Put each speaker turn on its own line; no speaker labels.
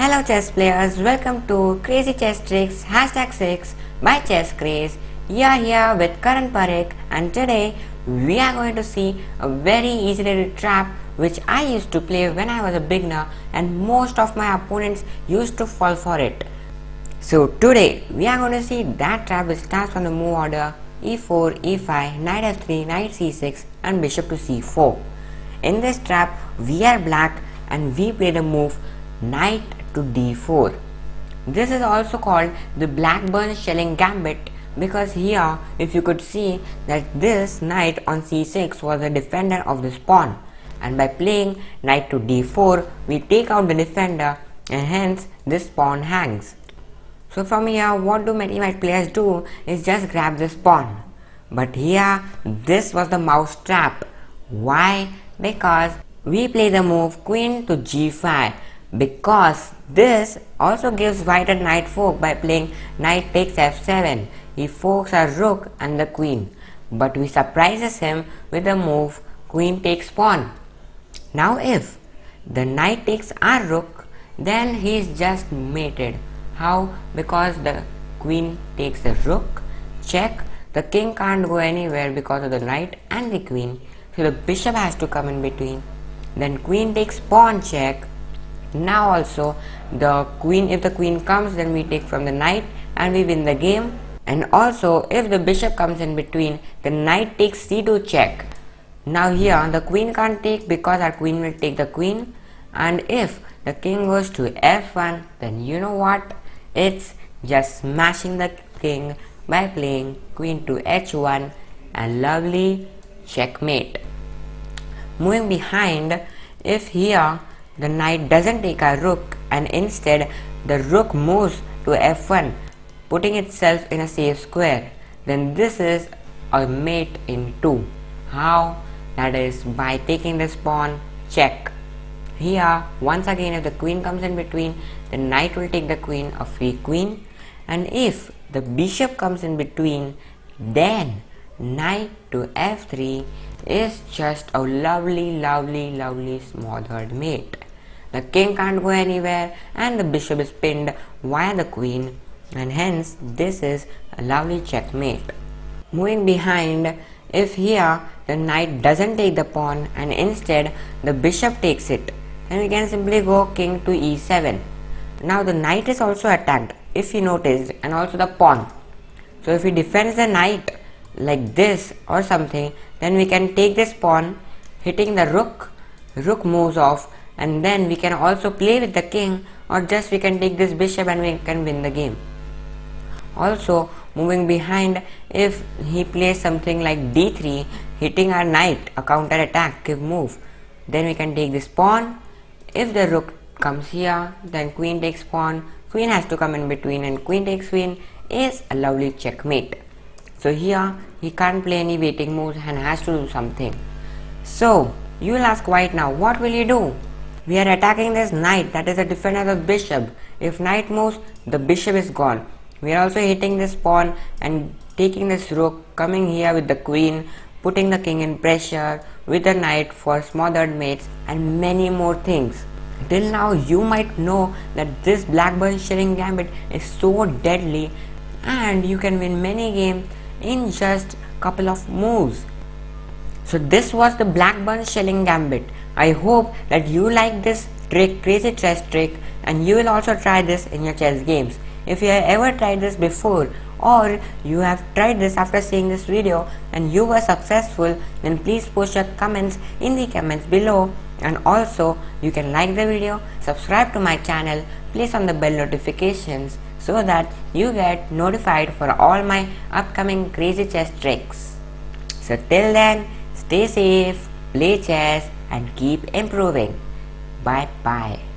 Hello chess players, welcome to Crazy Chess Tricks hashtag 6 by Chess Craze. You are here with Karan Parikh and today we are going to see a very easily trap which I used to play when I was a beginner and most of my opponents used to fall for it. So today we are going to see that trap which starts from the move order e4, e5, knight f3, knight c6 and bishop to c4. In this trap we are black and we play the move knight to d4. This is also called the Blackburne Shilling Gambit because here if you could see that this knight on c6 was a defender of this pawn and by playing knight to d4 we take out the defender and hence this pawn hangs. So from here what do many white players do is just grab this pawn. But here this was the mouse trap. Why? Because we play the move queen to g5 because this also gives white a knight fork by playing knight takes f7. He forks a rook and the queen, but we surprises him with the move queen takes pawn. Now if the knight takes our rook, then he is just mated. How? Because the queen takes the rook, check, the king can't go anywhere because of the knight and the queen, so the bishop has to come in between. Then queen takes pawn check, now also the queen if the queen comes then we take from the knight and we win the game. And also if the bishop comes in between the knight takes c2 check. Now here the queen can't take because our queen will take the queen. And if the king goes to f1 then you know what? It's just smashing the king by playing queen to h1 and lovely checkmate. Moving behind if here the knight doesn't take a rook and instead the rook moves to f1 putting itself in a safe square. Then this is a mate in 2 how? That is by taking this pawn check. Here once again if the queen comes in between the knight will take the queen a free queen. And if the bishop comes in between then knight to f3 is just a lovely lovely lovely smothered mate the king can't go anywhere and the bishop is pinned via the queen and hence this is a lovely checkmate. Moving behind, if here the knight doesn't take the pawn and instead the bishop takes it, then we can simply go king to e7. Now the knight is also attacked if you noticed and also the pawn. So if he defends the knight like this or something then we can take this pawn hitting the rook, rook moves off and then we can also play with the king or just we can take this bishop and we can win the game. Also moving behind if he plays something like d3 hitting our knight a counter attack give move then we can take this pawn. If the rook comes here then queen takes pawn. Queen has to come in between and queen takes queen is a lovely checkmate so here he can't play any waiting moves and has to do something so you will ask white now what will you do we are attacking this knight that is a defender of bishop. If knight moves, the bishop is gone. We are also hitting this pawn and taking this rook, coming here with the queen, putting the king in pressure with the knight for smothered mates and many more things. Till now you might know that this Blackburne Shilling Gambit is so deadly and you can win many games in just couple of moves. So this was the Blackburne Shilling Gambit. I hope that you like this trick, crazy chess trick and you will also try this in your chess games. If you have ever tried this before or you have tried this after seeing this video and you were successful then please post your comments in the comments below and also you can like the video, subscribe to my channel, place on the bell notifications so that you get notified for all my upcoming crazy chess tricks. So till then, stay safe, play chess and keep improving. Bye bye.